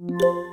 Música